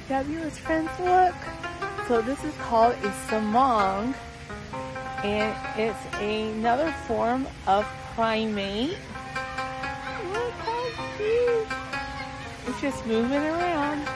fabulous friends look. So this is called a siamang and it's another form of primate. Oh, look how cute. It's just moving around.